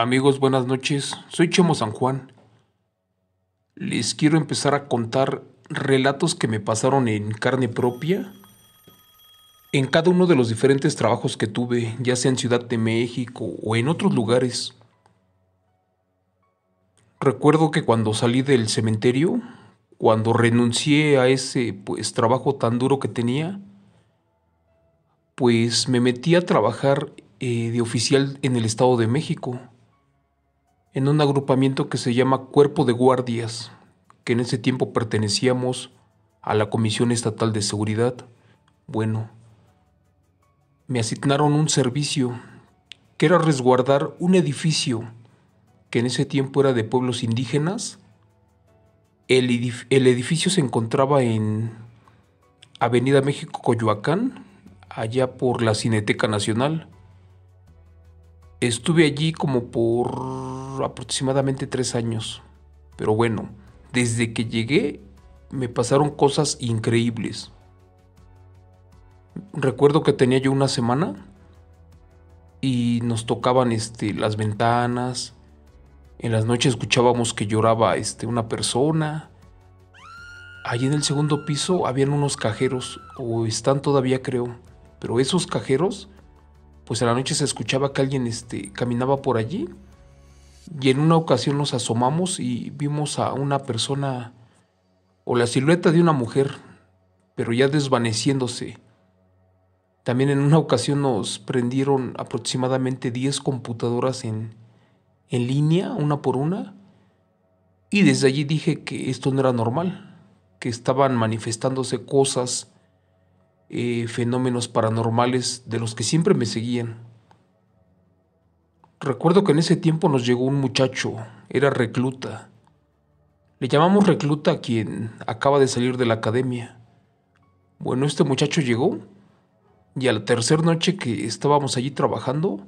Amigos, buenas noches. Soy Chemo San Juan. Les quiero empezar a contar relatos que me pasaron en carne propia en cada uno de los diferentes trabajos que tuve, ya sea en Ciudad de México o en otros lugares. Recuerdo que cuando salí del cementerio, cuando renuncié a ese pues trabajo tan duro que tenía, pues me metí a trabajar eh, de oficial en el Estado de México en un agrupamiento que se llama Cuerpo de Guardias, que en ese tiempo pertenecíamos a la Comisión Estatal de Seguridad. Bueno, me asignaron un servicio que era resguardar un edificio que en ese tiempo era de pueblos indígenas. El, edificio se encontraba en Avenida México Coyoacán, allá por la Cineteca Nacional. Estuve allí como por aproximadamente tres años. Pero bueno, desde que llegué me pasaron cosas increíbles. Recuerdo que tenía yo una semana y nos tocaban este, las ventanas. En las noches escuchábamos que lloraba este, una persona. Allí en el segundo piso habían unos cajeros, o están todavía creo, pero esos cajeros pues a la noche se escuchaba que alguien este, caminaba por allí y en una ocasión nos asomamos y vimos a una persona o la silueta de una mujer, pero ya desvaneciéndose. También en una ocasión nos prendieron aproximadamente 10 computadoras en, en línea, una por una, y desde allí dije que esto no era normal, que estaban manifestándose cosas eh, fenómenos paranormales de los que siempre me seguían. Recuerdo que en ese tiempo nos llegó un muchacho, era recluta. Le llamamos recluta a quien acaba de salir de la academia. Bueno, este muchacho llegó y a la tercera noche que estábamos allí trabajando,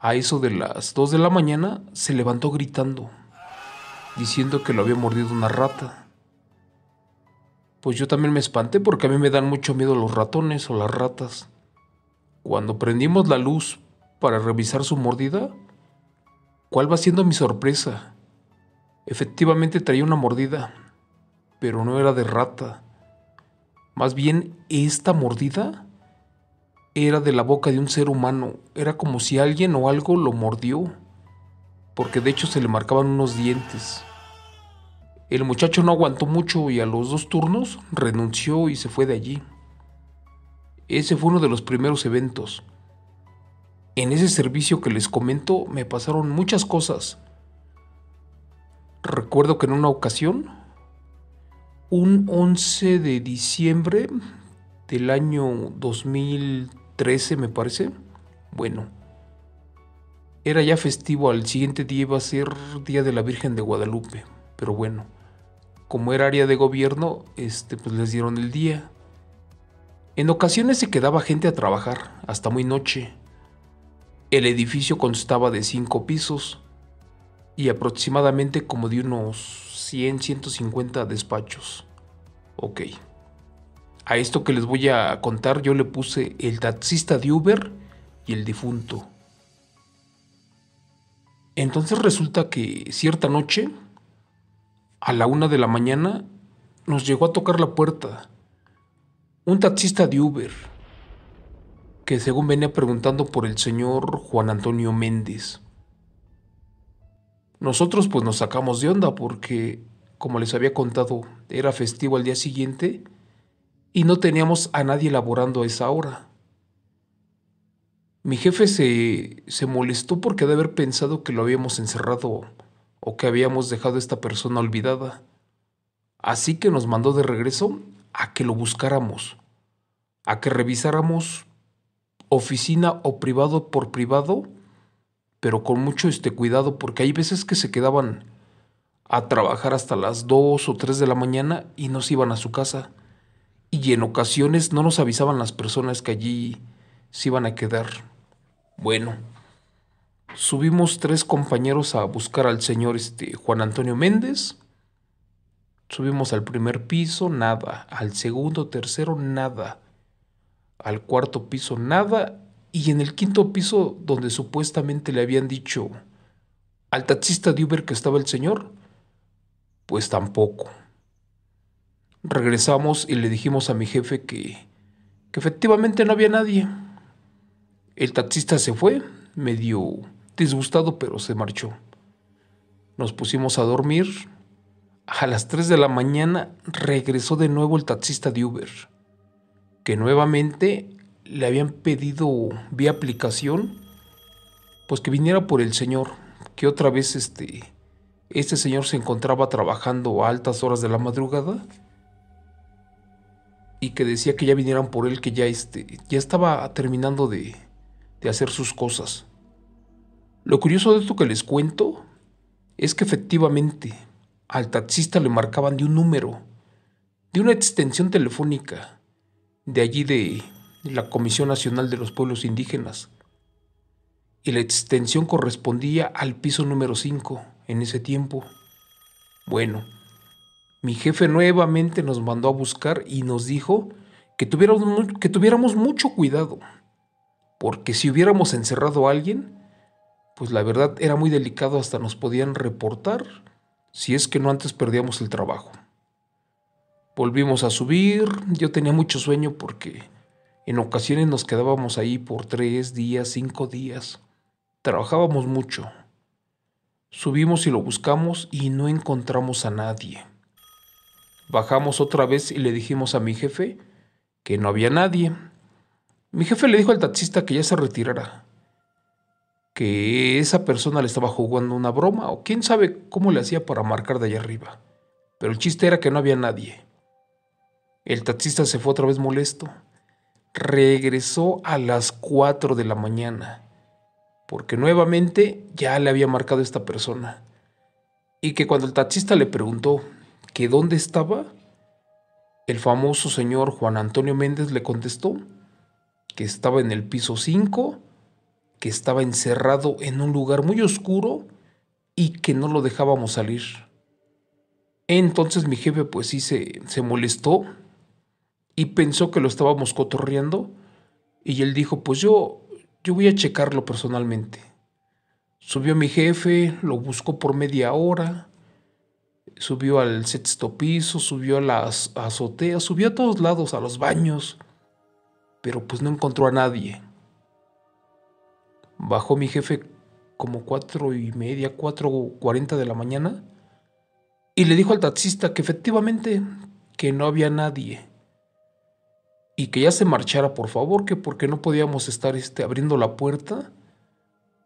a eso de las dos de la mañana, se levantó gritando, diciendo que lo había mordido una rata pues yo también me espanté porque a mí me dan mucho miedo los ratones o las ratas. Cuando prendimos la luz para revisar su mordida, ¿cuál va siendo mi sorpresa? Efectivamente traía una mordida, pero no era de rata. Más bien, esta mordida era de la boca de un ser humano. Era como si alguien o algo lo mordió, porque de hecho se le marcaban unos dientes. El muchacho no aguantó mucho y a los dos turnos renunció y se fue de allí. Ese fue uno de los primeros eventos. En ese servicio que les comento me pasaron muchas cosas. Recuerdo que en una ocasión, un 11 de diciembre del año 2013 me parece, bueno, era ya festivo, al siguiente día iba a ser Día de la Virgen de Guadalupe, pero bueno como era área de gobierno, este, pues les dieron el día. En ocasiones se quedaba gente a trabajar, hasta muy noche. El edificio constaba de cinco pisos y aproximadamente como de unos 100, 150 despachos. Ok. A esto que les voy a contar yo le puse el taxista de Uber y el difunto. Entonces resulta que cierta noche a la una de la mañana nos llegó a tocar la puerta un taxista de Uber que según venía preguntando por el señor Juan Antonio Méndez. Nosotros pues nos sacamos de onda porque, como les había contado, era festivo al día siguiente y no teníamos a nadie laborando a esa hora. Mi jefe se, se molestó porque de haber pensado que lo habíamos encerrado o que habíamos dejado a esta persona olvidada. Así que nos mandó de regreso a que lo buscáramos, a que revisáramos oficina o privado por privado, pero con mucho este cuidado porque hay veces que se quedaban a trabajar hasta las 2 o 3 de la mañana y no se iban a su casa. Y en ocasiones no nos avisaban las personas que allí se iban a quedar. Bueno, subimos tres compañeros a buscar al señor este, Juan Antonio Méndez. Subimos al primer piso, nada. Al segundo, tercero, nada. Al cuarto piso, nada. Y en el quinto piso, donde supuestamente le habían dicho Al taxista de Uber que estaba el señor, pues tampoco. Regresamos y le dijimos a mi jefe que, que efectivamente no había nadie. El taxista se fue, medio disgustado, pero se marchó. Nos pusimos a dormir. A las 3 de la mañana regresó de nuevo el taxista de Uber, que nuevamente le habían pedido vía aplicación, pues que viniera por el señor, que otra vez este, este señor se encontraba trabajando a altas horas de la madrugada y que decía que ya vinieran por él, que ya, este, ya estaba terminando de, de hacer sus cosas. Lo curioso de esto que les cuento es que efectivamente al taxista le marcaban de un número, de una extensión telefónica, de allí de la Comisión Nacional de los Pueblos Indígenas. Y la extensión correspondía al piso número 5 en ese tiempo. Bueno, mi jefe nuevamente nos mandó a buscar y nos dijo que tuviéramos, que tuviéramos mucho cuidado, porque si hubiéramos encerrado a alguien, pues la verdad era muy delicado, hasta nos podían reportar si es que no antes perdíamos el trabajo. Volvimos a subir, yo tenía mucho sueño porque en ocasiones nos quedábamos ahí por tres días, cinco días. Trabajábamos mucho. Subimos y lo buscamos y no encontramos a nadie. Bajamos otra vez y le dijimos a mi jefe que no había nadie. Mi jefe le dijo al taxista que ya se retirara, que esa persona le estaba jugando una broma o quién sabe cómo le hacía para marcar de allá arriba. Pero el chiste era que no había nadie. El taxista se fue otra vez molesto. Regresó a las 4 de la mañana, porque nuevamente ya le había marcado esta persona. Y que cuando el taxista le preguntó que dónde estaba, el famoso señor Juan Antonio Méndez le contestó que estaba en el piso 5 que estaba encerrado en un lugar muy oscuro y que no lo dejábamos salir. Entonces mi jefe pues sí se, se molestó y pensó que lo estábamos cotorreando y él dijo pues yo, yo voy a checarlo personalmente. Subió mi jefe, lo buscó por media hora, subió al sexto piso, subió a las azoteas, subió a todos lados, a los baños, pero pues no encontró a nadie. Bajó mi jefe como cuatro y media, cuatro cuarenta de la mañana y le dijo al taxista que efectivamente que no había nadie y que ya se marchara por favor, que porque no podíamos estar este, abriendo la puerta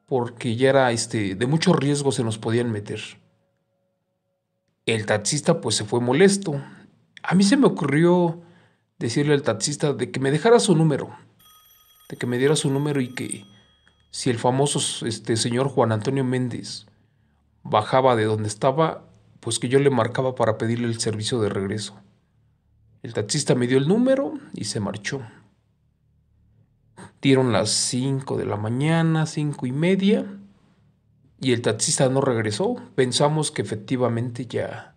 porque ya era este, de mucho riesgo se nos podían meter. El taxista pues se fue molesto. A mí se me ocurrió decirle al taxista de que me dejara su número, de que me diera su número y que si el famoso este, señor Juan Antonio Méndez bajaba de donde estaba, pues que yo le marcaba para pedirle el servicio de regreso. El taxista me dio el número y se marchó. Dieron las 5 de la mañana, cinco y media, y el taxista no regresó. Pensamos que efectivamente ya,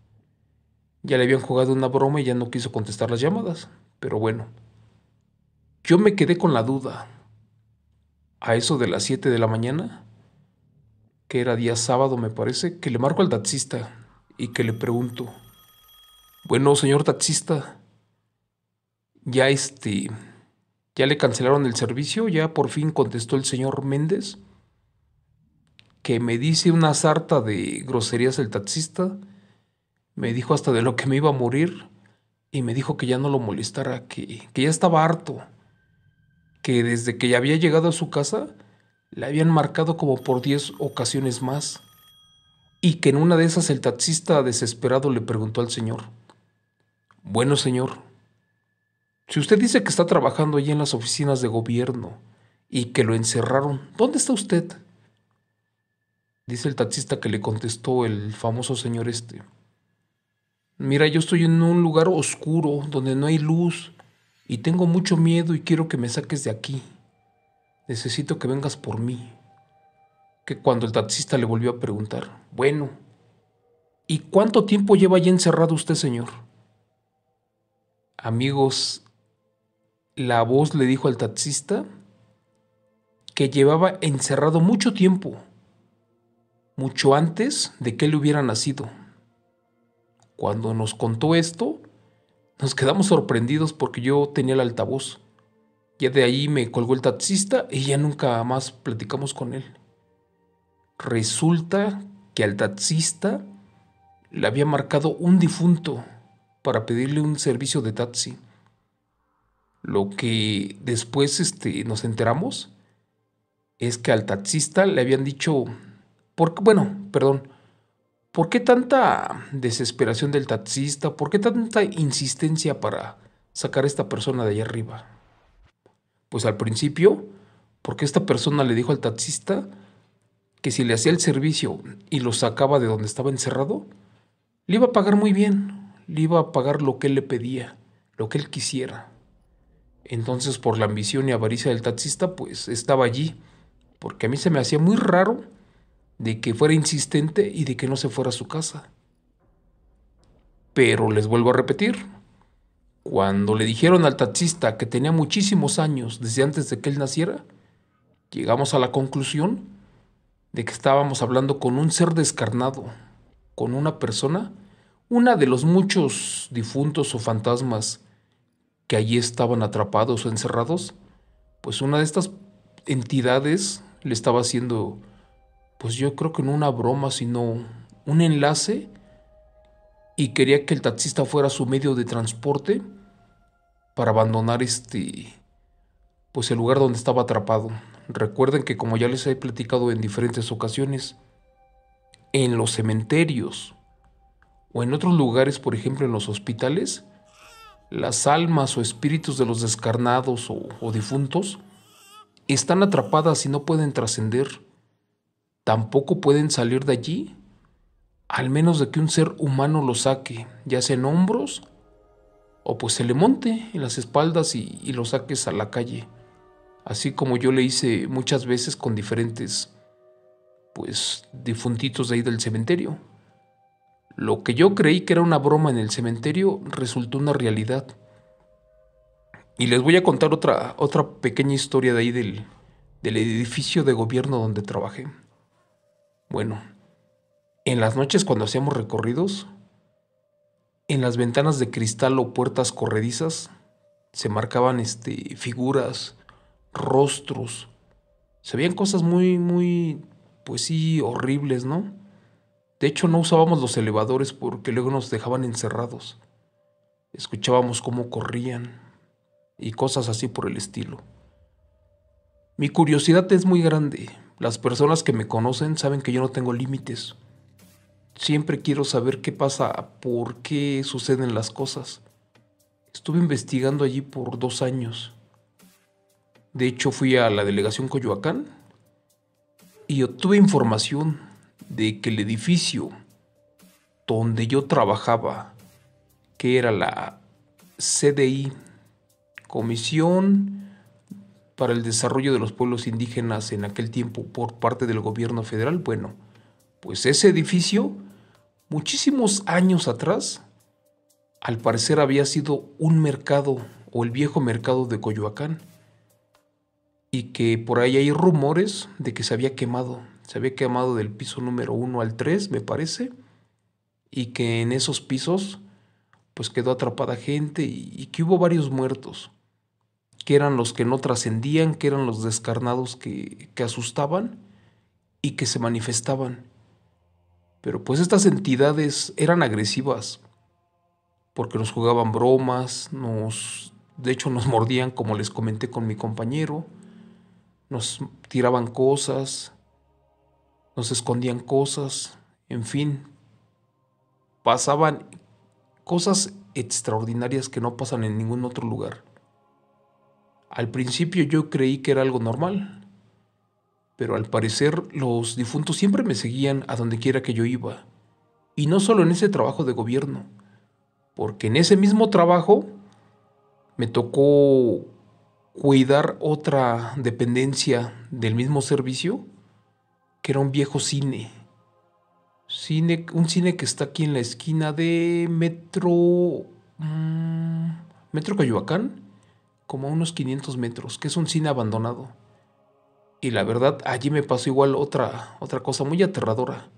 ya le habían jugado una broma y ya no quiso contestar las llamadas. Pero bueno, yo me quedé con la duda a eso de las 7 de la mañana, que era día sábado me parece, que le marco al taxista y que le pregunto, bueno, señor taxista, ya este, ya le cancelaron el servicio, ya por fin contestó el señor Méndez, que me dice una sarta de groserías el taxista, me dijo hasta de lo que me iba a morir y me dijo que ya no lo molestara, que, que ya estaba harto que desde que ya había llegado a su casa le habían marcado como por diez ocasiones más, y que en una de esas el taxista desesperado le preguntó al señor, Bueno señor, si usted dice que está trabajando allí en las oficinas de gobierno y que lo encerraron, ¿dónde está usted? Dice el taxista que le contestó el famoso señor este. Mira, yo estoy en un lugar oscuro donde no hay luz y tengo mucho miedo y quiero que me saques de aquí. Necesito que vengas por mí. Que cuando el taxista le volvió a preguntar, bueno, ¿y cuánto tiempo lleva ya encerrado usted, señor? Amigos, la voz le dijo al taxista que llevaba encerrado mucho tiempo, mucho antes de que él hubiera nacido. Cuando nos contó esto, nos quedamos sorprendidos porque yo tenía el altavoz. Ya de ahí me colgó el taxista y ya nunca más platicamos con él. Resulta que al taxista le había marcado un difunto para pedirle un servicio de taxi. Lo que después este, nos enteramos es que al taxista le habían dicho, por, bueno, perdón, ¿por qué tanta desesperación del taxista? ¿Por qué tanta insistencia para sacar a esta persona de allá arriba? Pues al principio, porque esta persona le dijo al taxista que si le hacía el servicio y lo sacaba de donde estaba encerrado, le iba a pagar muy bien, le iba a pagar lo que él le pedía, lo que él quisiera. Entonces, por la ambición y avaricia del taxista, pues estaba allí, porque a mí se me hacía muy raro de que fuera insistente y de que no se fuera a su casa. Pero les vuelvo a repetir, cuando le dijeron al taxista que tenía muchísimos años desde antes de que él naciera, llegamos a la conclusión de que estábamos hablando con un ser descarnado, con una persona, una de los muchos difuntos o fantasmas que allí estaban atrapados o encerrados, pues una de estas entidades le estaba haciendo, pues yo creo que no una broma, sino un enlace y quería que el taxista fuera su medio de transporte para abandonar este, pues el lugar donde estaba atrapado. Recuerden que como ya les he platicado en diferentes ocasiones, en los cementerios o en otros lugares, por ejemplo en los hospitales, las almas o espíritus de los descarnados o, difuntos están atrapadas y no pueden trascender. Tampoco pueden salir de allí, al menos de que un ser humano lo saque, ya sea en hombros o pues se le monte en las espaldas y, y lo saques a la calle. Así como yo le hice muchas veces con diferentes, pues, difuntitos de ahí del cementerio. Lo que yo creí que era una broma en el cementerio resultó una realidad. Y les voy a contar otra, otra pequeña historia de ahí del, del edificio de gobierno donde trabajé. Bueno, en las noches cuando hacíamos recorridos, en las ventanas de cristal o puertas corredizas se marcaban este, figuras, rostros. Se veían cosas muy, muy, pues sí, horribles, ¿no? De hecho, no usábamos los elevadores porque luego nos dejaban encerrados. Escuchábamos cómo corrían y cosas así por el estilo. Mi curiosidad es muy grande. Las personas que me conocen saben que yo no tengo límites. Siempre quiero saber qué pasa, por qué suceden las cosas. Estuve investigando allí por dos años. De hecho, fui a la delegación Coyoacán y obtuve información de que el edificio donde yo trabajaba, que era la CDI, Comisión para el Desarrollo de los Pueblos Indígenas en aquel tiempo por parte del gobierno federal, bueno, pues ese edificio, muchísimos años atrás, al parecer había sido un mercado o el viejo mercado de Coyoacán y que por ahí hay rumores de que se había quemado se había quemado del piso número 1 al 3, me parece, y que en esos pisos pues quedó atrapada gente y, que hubo varios muertos, que eran los que no trascendían, que eran los descarnados que, que asustaban y que se manifestaban. Pero pues estas entidades eran agresivas, porque nos jugaban bromas, nos, de hecho nos mordían como les comenté con mi compañero, nos tiraban cosas, nos escondían cosas, en fin, pasaban cosas extraordinarias que no pasan en ningún otro lugar. Al principio yo creí que era algo normal, pero al parecer los difuntos siempre me seguían a donde quiera que yo iba, y no solo en ese trabajo de gobierno, porque en ese mismo trabajo me tocó cuidar otra dependencia del mismo servicio que era un viejo cine. cine. Un cine que está aquí en la esquina de Metro... Mm, Metro Coyoacán, como a unos 500 metros, que es un cine abandonado. Y la verdad, allí me pasó igual otra, otra cosa muy aterradora,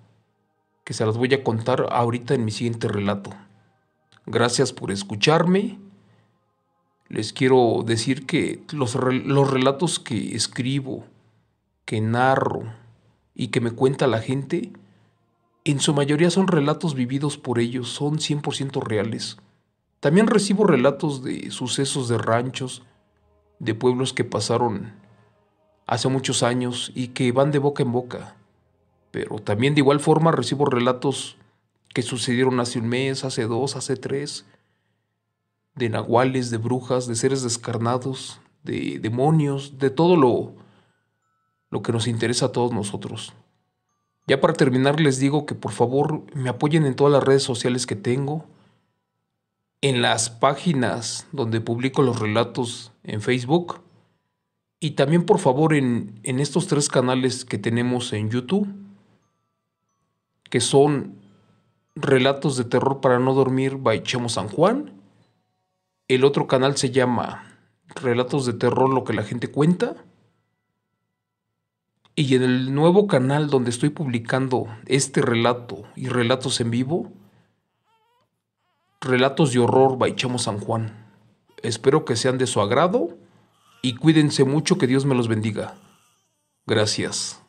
que se las voy a contar ahorita en mi siguiente relato. Gracias por escucharme. Les quiero decir que los, los relatos que escribo, que narro y que me cuenta la gente, en su mayoría son relatos vividos por ellos, son 100% reales. También recibo relatos de sucesos de ranchos, de pueblos que pasaron hace muchos años y que van de boca en boca. Pero también de igual forma recibo relatos que sucedieron hace un mes, hace dos, hace tres, de nahuales, de brujas, de seres descarnados, de demonios, de todo lo, lo que nos interesa a todos nosotros. Ya para terminar les digo que por favor me apoyen en todas las redes sociales que tengo, en las páginas donde publico los relatos en Facebook y también por favor en, en estos tres canales que tenemos en YouTube, que son Relatos de Terror para No Dormir by Chemo San Juan. El otro canal se llama Relatos de Terror, lo que la gente cuenta. Y en el nuevo canal donde estoy publicando este relato y relatos en vivo, Relatos de Horror by Chamo San Juan. Espero que sean de su agrado y cuídense mucho, que Dios me los bendiga. Gracias.